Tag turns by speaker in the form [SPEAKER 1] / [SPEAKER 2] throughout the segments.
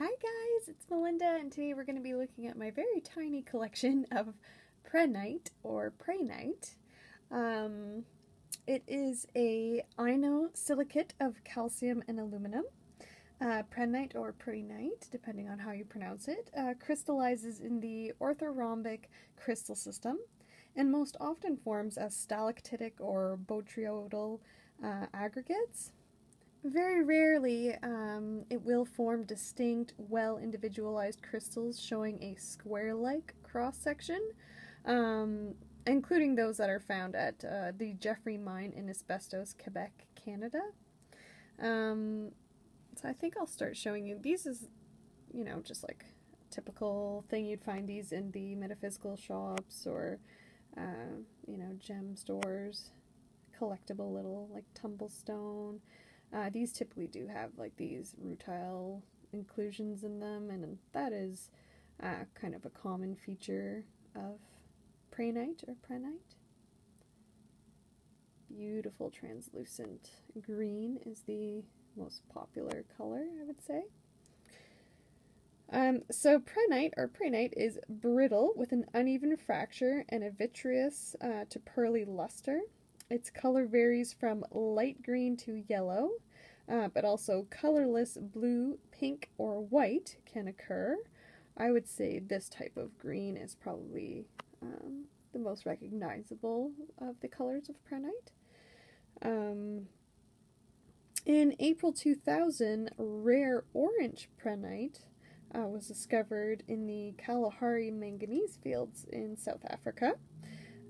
[SPEAKER 1] Hi guys, it's Malinda and today we're going to be looking at my very tiny collection of prehnite or prehnite. Um, it is a inosilicate of calcium and aluminum. Uh, prehnite or prehnite, depending on how you pronounce it, uh, crystallizes in the orthorhombic crystal system and most often forms as stalactitic or botryoidal uh, aggregates. Very rarely, um, it will form distinct, well individualized crystals showing a square like cross section, um, including those that are found at uh, the Jeffrey Mine in Asbestos, Quebec, Canada. Um, so I think I'll start showing you. These is, you know, just like typical thing you'd find these in the metaphysical shops or, uh, you know, gem stores. Collectible little like tumblestone. Uh, these typically do have like these rutile inclusions in them, and that is uh, kind of a common feature of prehnite or prehnite. Beautiful translucent green is the most popular color, I would say. Um, so prehnite or prehnite is brittle with an uneven fracture and a vitreous uh, to pearly luster. Its color varies from light green to yellow, uh, but also colorless blue, pink, or white can occur. I would say this type of green is probably um, the most recognizable of the colors of prehnite. Um, in April 2000, rare orange prehnite uh, was discovered in the Kalahari manganese fields in South Africa.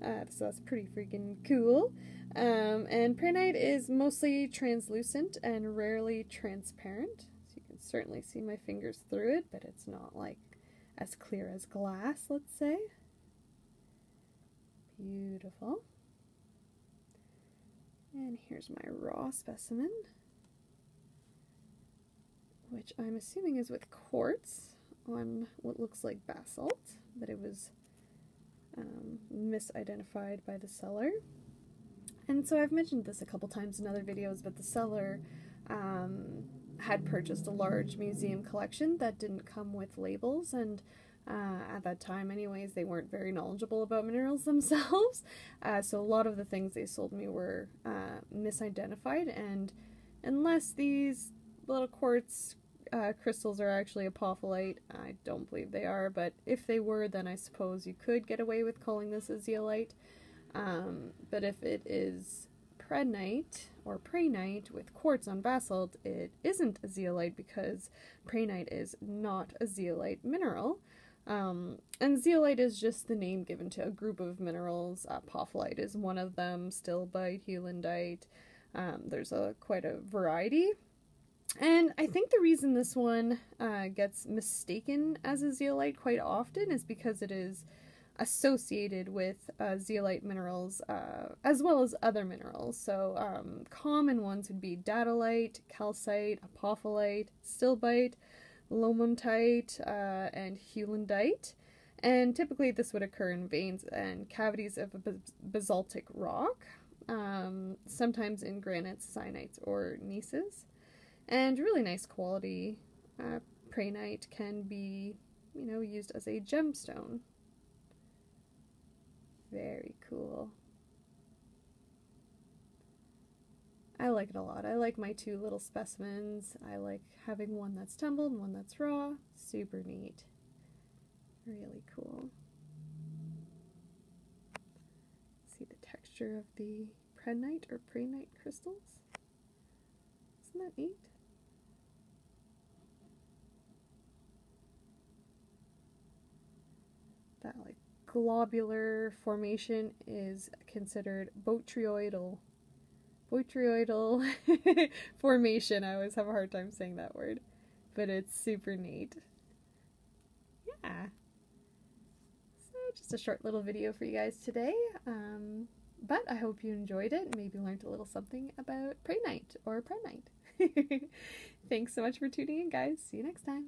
[SPEAKER 1] Uh, so that's pretty freaking cool. Um, and prehnite is mostly translucent and rarely transparent. So you can certainly see my fingers through it, but it's not like as clear as glass, let's say. Beautiful. And here's my raw specimen, which I'm assuming is with quartz on what looks like basalt, but it was um, misidentified by the seller. And so I've mentioned this a couple times in other videos, but the seller um, had purchased a large museum collection that didn't come with labels, and uh, at that time, anyways, they weren't very knowledgeable about minerals themselves. Uh, so a lot of the things they sold me were uh, misidentified, and unless these little quartz uh, crystals are actually apophyllite. I don't believe they are, but if they were, then I suppose you could get away with calling this a zeolite. Um, but if it is prehnite or prehnite with quartz on basalt, it isn't a zeolite because prehnite is not a zeolite mineral. Um, and zeolite is just the name given to a group of minerals. Apophyllite is one of them, stilbite, heulandite. Um, there's a quite a variety. And I think the reason this one uh, gets mistaken as a zeolite quite often is because it is associated with uh, zeolite minerals uh, as well as other minerals. So, um, common ones would be datolite, calcite, apophyllite, stilbite, laumontite, uh, and heulandite. And typically, this would occur in veins and cavities of a basaltic rock, um, sometimes in granites, syenites, or gneisses. And really nice quality uh, can be, you know, used as a gemstone. Very cool. I like it a lot. I like my two little specimens. I like having one that's tumbled and one that's raw. Super neat. Really cool. See the texture of the prehnite or prehnite crystals? Isn't that neat? That like globular formation is considered botryoidal. Botryoidal formation. I always have a hard time saying that word, but it's super neat. Yeah. So just a short little video for you guys today. Um, but I hope you enjoyed it and maybe learned a little something about prehnite or prehnite. Thanks so much for tuning in, guys. See you next time.